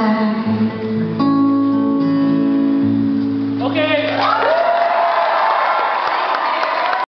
Bye.